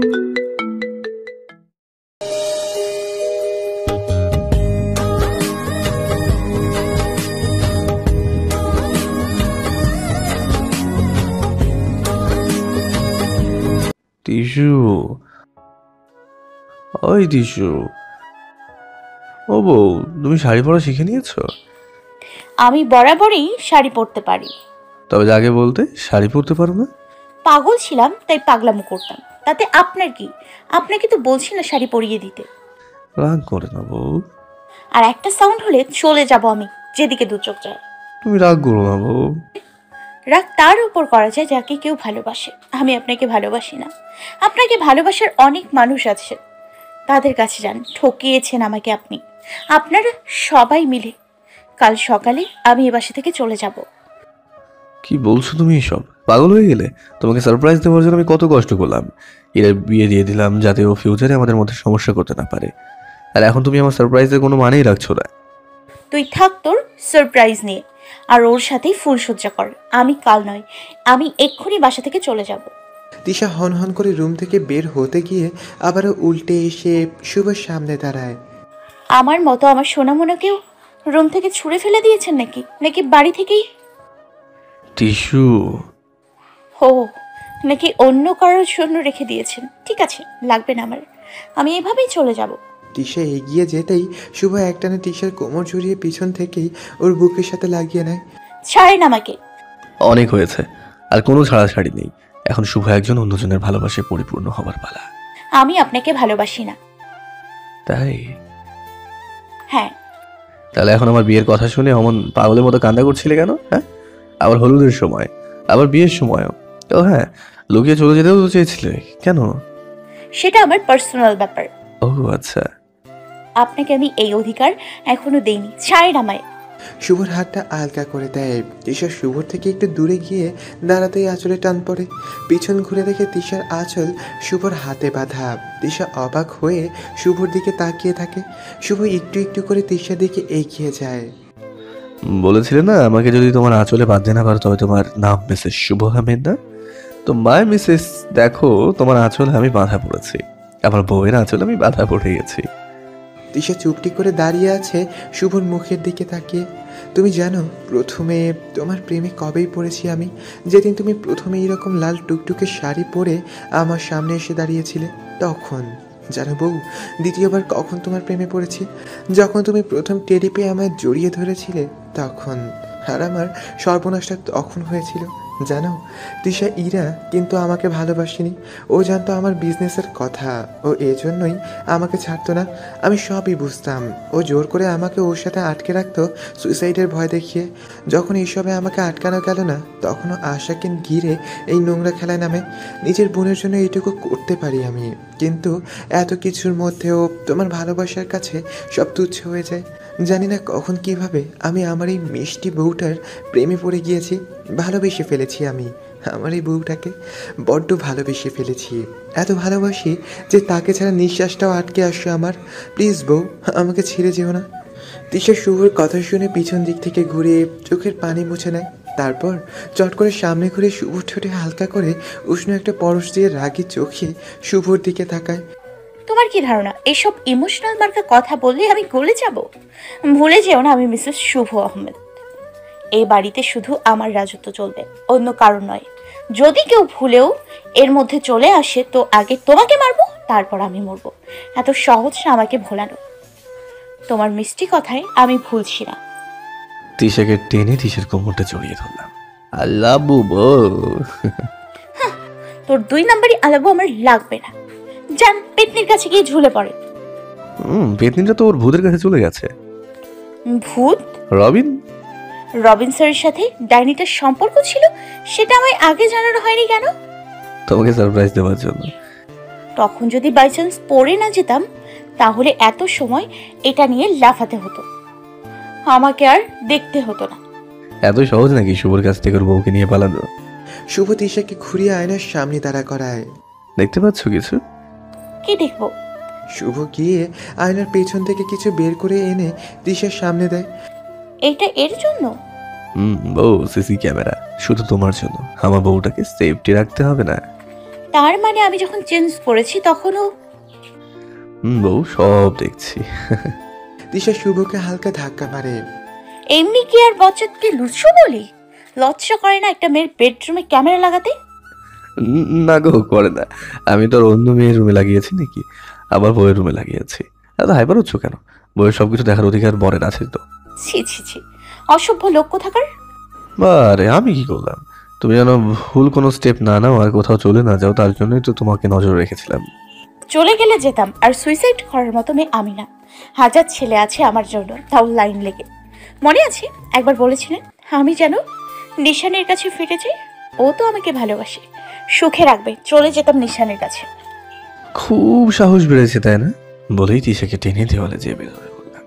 Tissue. ওই tissue. ও বউ তুমি শাড়ি পরা শিখে নিয়েছো? আমি বরাবরই শাড়ি পরতে পারি। তবে আগে বলতে শাড়ি পরতে পারো না? পাগল ছিলাম তাই পাগলামো করতাম। তাতে আপনার কি? আপনাকে তো বলছি না শাড়ি পরিয়ে দিতে। রাগ করে না বউ। আর একটা সাউন্ড হলে চলে যাব আমি যেদিকে দু চোখ যায়। তুমি রাগ করো না বউ। রাগ তার উপর করা যায় যাকে কেউ ভালোবাসে। আমি আপনাকে ভালোবাসি না। আপনাকে ভালোবাসার অনেক মানুষ আছে। তাদের কাছে যান ঠকিয়েছেন আমাকে আপনি। আপনারা সবাই মিলে কাল সকালে আমি এ বাসা থেকে চলে যাব। কি বলছো তুমি এসব? পাগল হয়ে গেলে? তোমাকে সারপ্রাইজ দেওয়ার জন্য আমি কত কষ্ট করলাম। এর বিয়ে দিয়ে দিলাম যাতে ও ফিউচারে আমাদের মধ্যে সমস্যা করতে না পারে। আর এখন তুমি আমার সারপ্রাইজের কোনো মানেই রাখছো না। তুই থাক তোর সারপ্রাইজ নিয়ে। আর ওর সাথেই ফুলসজ্জা কর। আমি কাল নয়। আমি এক্ষুনি বাসা থেকে চলে যাব। তিশা হন হন করে রুম থেকে বের হতে গিয়ে আবারও উল্টে এসে শুভর সামনে দাঁড়ায়। আমার মতো আমার সোনামোনাকেও রুম থেকে ছুঁড়ে ফেলে দিয়েছেন নাকি? নাকি বাড়ি থেকেই টিস্যু। হো নাকি অন্য কারোর জন্য রেখে দিয়েছেন? ঠিক আছে লাগবে না আমার। আমি এভাবেই চলে যাব। তিশা এগিয়ে যেতেই শুভ একটানে তিশার কোমর জড়িয়ে পিছন থেকেই ওর বুকের সাথে লাগিয়ে নেয়। ছাড়েন আমাকে। অনেক হয়েছে আর কোনো ছাড়াছাড়ি নেই। এখন শুভ একজন অন্যজনের ভালোবাসায় পরিপূর্ণ হবার পালা। আমি আপনাকে ভালোবাসি না। তাই? হ্যাঁ। তাহলে এখন আমার বিয়ের কথা শুনে অমন পাগলের মতো কান্দা করছিলে কেন হ্যাঁ? আবার হলুদের সময় আবার বিয়ের সময়ও। ও হ্যাঁ লুকিয়ে চলে যেতেও তো চেয়েছিলে কেন? সেটা আমার পার্সোনাল ব্যাপার। ও আচ্ছা। আপনাকে আমি এই অধিকার এখনও দেইনি ছাড়েন আমায়। শুভর হাতটা আলগা করে দেয় তিশা শুভর থেকে একটু দূরে গিয়ে দাঁড়াতেই আঁচলে টান পড়ে। পিছন ঘুরে দেখে তিশার আঁচল শুভর হাতে বাঁধা। তিশা অবাক হয়ে শুভর দিকে তাকিয়ে থাকে। শুভ একটু একটু করে তিশার দিকে এগিয়ে যায়। বলেছিলে না, আমাকে যদি তোমার আঁচলে বাঁধতে না পারো, তবে তোমার নাম মিসেস শুভ আহমেদ না তো মায় মিসেস, দেখো, তোমার আঁচলে আমি বাঁধা পড়েছি। আমার বউয়ের আঁচলে আমি বাঁধা পড়ে গেছি তিশা চুপটি করে দাঁড়িয়ে আছে শুভর মুখের দিকে তাকিয়ে। তুমি জানো, প্রথমে তোমার প্রেমে কবেই পড়েছি আমি? যেদিন তুমি প্রথমে এরকম লাল টুকটুকে শাড়ি পরে আমার সামনে এসে দাঁড়িয়েছিলে, তখন। জানো বউ, দ্বিতীয়বার কখন তোমার প্রেমে পড়েছি? যখন তুমি প্রথম টেরিপে আমায় জড়িয়ে ধরেছিলে, তখন আর আমার সর্বনাশটা তখন হয়েছিল। জানো তিশা ইরা কিন্তু আমাকে ভালোবাসেনি। ও জানতো আমার বিজনেসের কথা, ও এজন্যই আমাকে ছাড়তো না। আমি সবই বুঝতাম। ও জোর করে আমাকে ওর সাথে আটকে রাখতো সুইসাইডের ভয় দেখিয়ে। যখন এইসবে আমাকে আটকানো গেল না, তখনও আশাকে ঘিরে এই নোংরা খেলায় নামে। নিজের বোনের জন্য এইটুকু করতে পারি আমি। কিন্তু এত কিছুর মধ্যেও তোমার ভালোবাসার কাছে সব তুচ্ছ হয়ে যায়। জানি না কখন কীভাবে আমি আমার এই মিষ্টি বউটার প্রেমে পড়ে গিয়েছি। ভালোবেসে ফেলেছি আমি। আমার এই বউটাকে বড্ড ভালোবেসে ফেলেছি। এত ভালোবাসি যে তাকে ছাড়া নিঃশ্বাসটাও আটকে আসছে আমার। প্লিজ বউ, আমাকে ছেড়ে যেও না। তিশা শুভর কথা শুনে পিছন দিক থেকে ঘুরে চোখের পানি মুছে নেয়। তারপর চট করে সামনে ঘুরে শুভর ঠোঁটে হালকা করে উষ্ণ একটা পরশ দিয়ে রাগি চোখে শুভর দিকে তাকায়। তোমার কি ধারণা? এসব ইমোশনাল মার্কা কথা বললে আমি গলে যাব? ভুলে যেও না আমি মিসেস শুভ আহমেদ। এই বাড়িতে শুধু আমার রাজত্ব চলবে অন্য কারণ নয়। যদি কেউ ভুলেও এর মধ্যে চলে আসে তো আগে তোমাকে মারবো তারপর আমি মরবো। এত সহজ না আমাকে ভোলানো। তোমার মিষ্টি কথায় আমি ভুলছি না। তিশাকে টেনে তিশের কোমরটা জড়িয়ে ধরলাম। আল্লাহ বউ তোর দুই নাম্বারই আলাবো আমার লাগবে না। পেতনির কাছে গিয়ে ঝুলে পড়ে। হুম পেতনিটা তো ওর ভূতের কাছে চলে গেছে। ভূত? রবিন? রবিন স্যারের সাথে ডাইনিটার সম্পর্ক ছিল সেটা আমায় আগে জানানো হয়নি কেন? তোমাকে সারপ্রাইজ দেওয়ার জন্য। তখন যদি বাই চান্স পড়ে না যেতাম তাহলে এত সময় এটা নিয়ে লাফাতে হতো। আমাকে আর দেখতে হতো না। এত সহজ নাকি শুভর কাছ থেকে ওর বউকে নিয়ে পালানো? শুভ তিশাকে ঘুরিয়ে আয়নার সামনে দাঁড়া করায়। দেখতে পাচ্ছ কিছু? কি দেখব? শুভ গিয়ে আয়নার পেছন থেকে কিছু বের করে এনে দিশার সামনে দেয়। এইটা এর জন্য? হুম বউ সিসি ক্যামেরা। শুধু তোমার জন্য। আমার বউটাকে সেফটি রাখতে হবে না। তার মানে আমি যখন চেঞ্জ করেছি তখনও হুম বউ সব দেখছি। দিশা শুভকে হালকা ধাক্কা মারে। এমনি কি আর বচ্চাকে লুচু বলি? লজ্জা করে না একটা মেয়ের বেডরুমে ক্যামেরা লাগাতে? না গো করে না। আমি তো আর অন্য মেয়ের রুমে লাগিয়েছি নাকি? আবার বইয়ের রুমে লাগিয়েছি। এত হাইপার হচ্ছ কেন? বইয়ের সবকিছু দেখার অধিকার বরের আছে তো। ছি ছি ছি। অসভ্য লক্ষ্য থাকার আরে আমি কি করলাম? তুমি যেন ভুল কোনো স্টেপ না নাও আর কোথাও চলে না যাও তার জন্যই তো তোমাকে নজর রেখেছিলাম। চলে গেলে যেতাম আর সুইসাইড করার মতো মেয়ে আমি না। হাজার ছেলে আছে আমার জন্য তাও লাইন লেগে। মনে আছে একবার বলেছিলেন আমি যেন নিশানের কাছে ফিরে যাই ও তো আমাকে ভালোবাসে। সুখে রাখবে চলে যেতাম নিশানের কাছে। খুব সাহস বেড়েছে তাই না? বলেই তিশাকে টেনে দেওয়ালে যেয়ে বেরোবে বললাম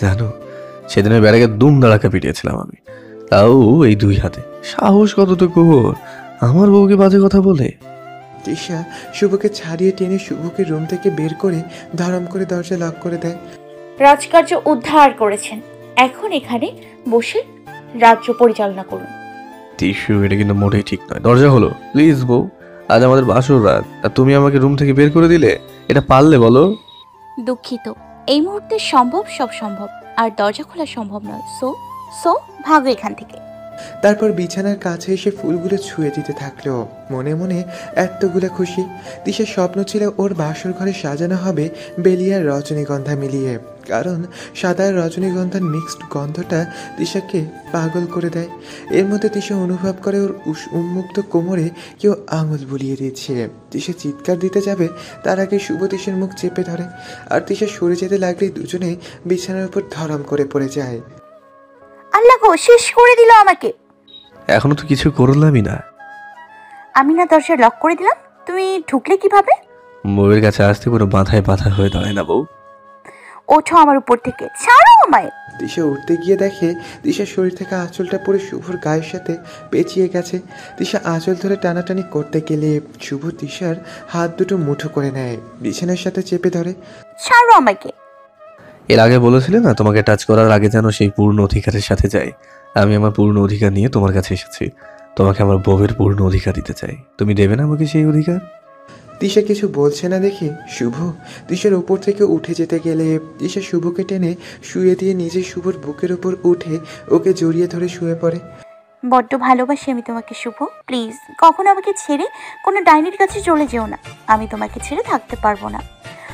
জানো সেদিন ওই ব্যারাকে দুম দাঁড়াকা পিটিয়েছিলাম আমি। তাও এই দুই হাতে। সাহস কতটুকু ওর? আমার বউকে বাজে কথা বলে। দিশা শুভকে ছাড়িয়ে টেনে শুভকে রুম থেকে বের করে ধরম করে দরজা লক করে দেয়। রাজকার্য উদ্ধার করেছেন। এখন এখানে বসে রাজ্য পরিচালনা করুন। টিস্যু এটা কিন্তু মোটেই ঠিক নয়। দরজা হলো প্লিজ বউ আজ আমাদের বাসর রাত আর তুমি আমাকে রুম থেকে বের করে দিলে? এটা পারলে বলো? দুঃখিত এই মুহূর্তে সম্ভব সব সম্ভব আর দরজা খোলা সম্ভব নয়। সো সো ভাগো এখান থেকে। তারপর বিছানার কাছে এসে ফুলগুলো ছুঁয়ে দিতে থাকল। মনে মনে এতগুলো খুশি দিশার স্বপ্ন ছিল ওর বাসর ঘরে সাজানো হবে বেলিয়ার রজনীগন্ধা মিলিয়ে। কারণ সাদা রজনীগন্ধার মিক্সড গন্ধটা দিশাকে পাগল করে দেয়। এর মধ্যে দিশা অনুভব করে ওর উন্মুক্ত কোমরে কেউ আঙুল বুলিয়ে দিয়েছে দিশা চিৎকার দিতে যাবে তার আগে শুভ দিশার মুখ চেপে ধরে। আর দিশা সরে যেতে লাগলে দুজনে বিছানার উপর ধরম করে পড়ে যায়। আল্লাহ গো শেষ করে দিল আমাকে। এখনও তো কিছু করলামই না। আমি না দরজা লক করে দিলাম। তুমি ঢুকলে কীভাবে? বউয়ের কাছে আসতে কোনো বাধায় বাধা হয়ে দাঁড়ায় না বউ। ওঠো আমার উপর থেকে ছাড়ো আমায়। দিশা উঠতে গিয়ে দেখে দিশার শরীর থেকে আঁচলটা পরে শুভর গায়ের সাথে পেঁচিয়ে গেছে। দিশা আঁচল ধরে টানাটানি করতে গেলে শুভ দিশার হাত দুটো মুঠো করে নেয় বিছানার সাথে চেপে ধরে। ছাড়ো আমাকে। এর আগে বলেছিলে না তোমাকে টাচ করার আগে যেন সেই পূর্ণ অধিকারের সাথে যাই। আমি আমার পূর্ণ অধিকার নিয়ে তোমার কাছে এসেছি। তোমাকে আমার বউয়ের পূর্ণ অধিকার দিতে চাই। তুমি দেবে না আমাকে সেই অধিকার? দিশা কিছু বলছে না দেখে। শুভ দিশার উপর থেকে উঠে যেতে গেলে দিশা শুভকে টেনে শুয়ে দিয়ে নিজে শুভর বুকের উপর উঠে ওকে জড়িয়ে ধরে শুয়ে পড়ে। বড্ড ভালোবাসি আমি তোমাকে শুভ। প্লিজ কখনো আমাকে ছেড়ে কোনো ডাইনির কাছে চলে যেও না। আমি তোমাকে ছেড়ে থাকতে পারব না।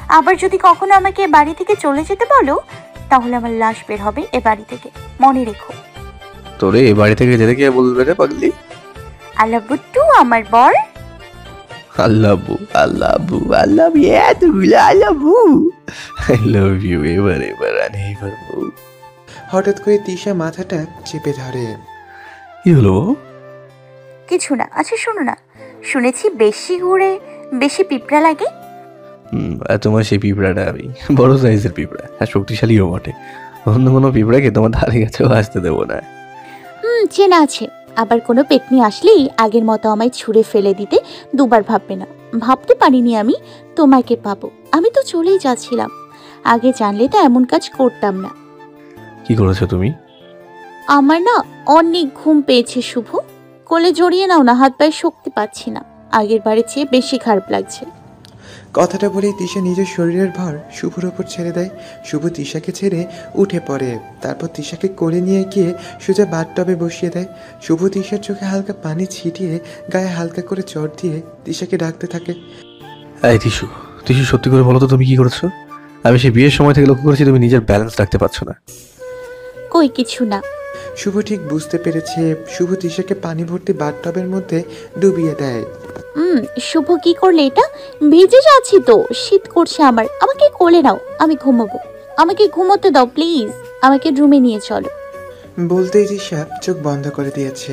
আবার যদি কখনো আমাকে এ বাড়ি থেকে চলে যেতে বলো তাহলে আমার লাশ বের হবে এ বাড়ি থেকে। মনে রেখো। তোরে এ বাড়ি থেকে যেতে কে বলবে রে পাগলি? আল্লাহ বুট্টু আমার বর। আল্লাহ বু আল্লাহ বু আল্লাহ এতগুলো আল্লাহ বু আই লাভ ইউ এবার এবার আর এবার বউ হঠাৎ করে দিশা মাথাটা চেপে ধরে। কি হলো? কিছু না আচ্ছা শোনো না শুনেছি বেশি ঘুরে বেশি পিঁপড়া লাগে? হুম, আর তোমার সেই পিঁপড়াটা আমি বড় সাইজের পিঁপড়া আর শক্তিশালীও বটে। অন্য কোনো পিঁপড়াকে তোমার ধারে কাছেও আসতে দেবো না। হুম চেনা আছে। আবার কোনো পেটনি আসলেই আগের মতো আমায় ছুঁড়ে ফেলে দিতে দুবার ভাববে না। ভাবতে পারিনি আমি তোমাকে পাবো। আমি তো চলেই যাচ্ছিলাম। আগে জানলে তো এমন কাজ করতাম না। কি করেছ তুমি? আমার না অনেক ঘুম পেয়েছে শুভ। কোলে জড়িয়ে নাও না হাত পায়ে শক্তি পাচ্ছি না। আগের বারের চেয়ে বেশি খারাপ লাগছে। কথাটা বলেই তিশা নিজের শরীরের ভর শুভর ওপর ছেড়ে দেয়। শুভ তিশাকে ছেড়ে উঠে পড়ে। তারপর তিশাকে কোলে নিয়ে গিয়ে সোজা বাথটবে বসিয়ে দেয়। শুভ তিশার চোখে হালকা পানি ছিটিয়ে গায়ে হালকা করে চট দিয়ে তিশাকে ডাকতে থাকে। এই টিসু টিসু সত্যি করে বলো তো তুমি কি করেছ? আমি সেই বিয়ের সময় থেকে লক্ষ্য করেছি তুমি নিজের ব্যালেন্স রাখতে পারছ না। কই কিছু না। শুভ ঠিক বুঝতে পেরেছে। শুভ তিশাকে পানি ভর্তি বাথটবের মধ্যে ডুবিয়ে দেয়। হুম শুভ কি করলে এটা? ভিজে যাচ্ছি তো শীত করছে আমার। আমাকে কোলে নাও আমি ঘুমাবো। আমাকে ঘুমোতে দাও প্লিজ আমাকে রুমে নিয়ে চলো। বলতেই তিশা চোখ বন্ধ করে দিয়েছে।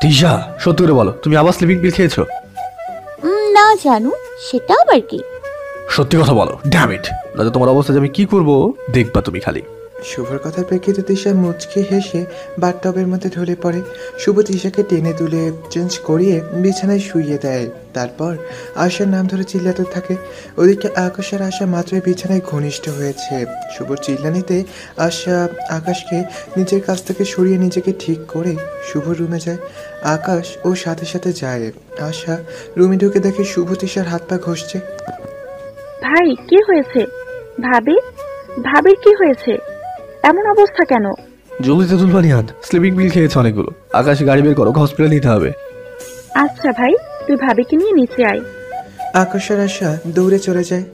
টিসা সত্যি করে বলো তুমি আবার স্লিপিং পিল খেয়েছো? উম, না জানু সেটা আবার কি? সত্যি কথা বলো ড্যাম ইট নয়তো তোমার অবস্থা যে আমি কি করব? দেখবা তুমি খালি। শুভর কথার প্রেক্ষিতে তিশা মুচকে হেসে বাথটবের মধ্যে ঢলে পড়ে। শুভ তিশাকে টেনে তুলে চেঞ্জ করিয়ে বিছানায় শুইয়ে দেয়। তারপর আশার নাম ধরে চিল্লাতে থাকে। ওদিকে আকাশ আর আশা মাত্রই বিছানায় ঘনিষ্ঠ হয়েছে। শুভর চিল্লানিতে আশা আকাশকে নিজের কাছ থেকে সরিয়ে নিজেকে ঠিক করে শুভ রুমে যায়। আকাশ ও সাথে সাথে যায়। আশা রুমে ঢুকে দেখে শুভ তিশার হাত পা ঘষছে। ভাই, কি হয়েছে? ভাবি? ভাবির কি হয়েছে? এমন অবস্থা কেন? জলদি তেঁতুল হাত আন স্লিপিং পিল খেয়েছে অনেকগুলো। আকাশ গাড়ি বের করো হসপিটাল নিতে হবে। আচ্ছা ভাই তুই ভাবিকে নিয়ে নিচে আয়। আকাশের আশা দৌড়ে চলে যায়।